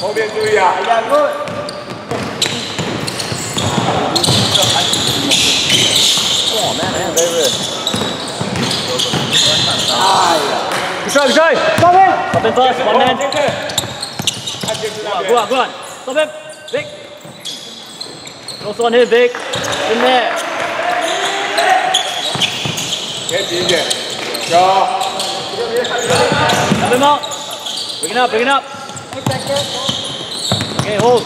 后面注意啊！我们没有没有。哎呀！不帅不帅，到边，到边 first one man。Go on go on，到边，big。Close one here big, in there. 别急一点，走。Bring it up, bring it up. Okay, hold.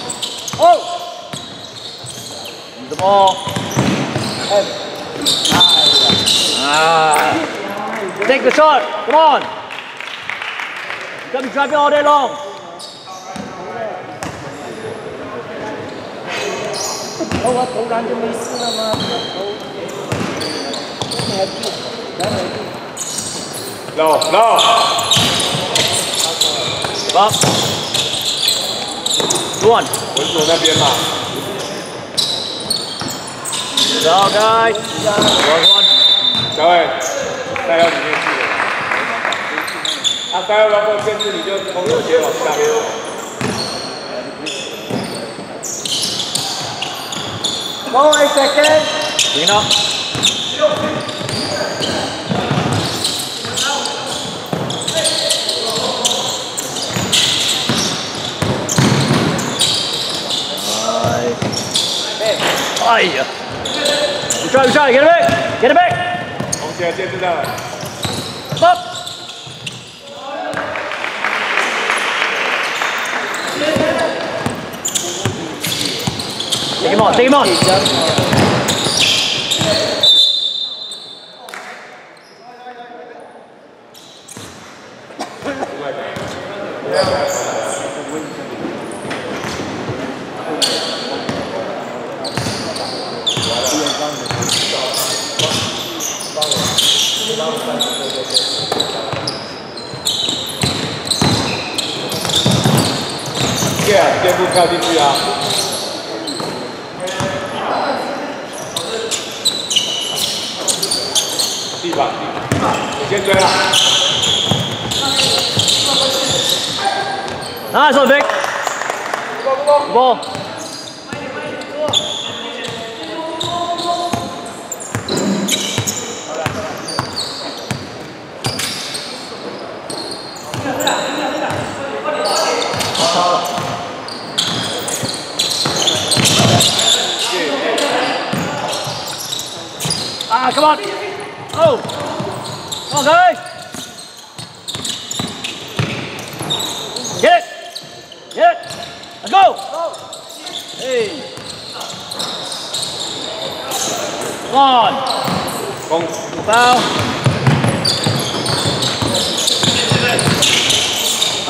Hold. the ball. Ah. Take the shot. Come on. Come drive it all day long. No, no. Stop. 文住那边嘛，打开，二小伟，大家里面去了。到那边你就从右脚往这边走。过来，再见。停了。Get it it him on, take him on. Yeah. 这样垫步跳进去啊！对好的，地板，地板，我先追了。啊，宋飞，不不。Ah, come on. Oh. Come on, guys. Get it. Get it. Let's go. Hey. Come on. Foul.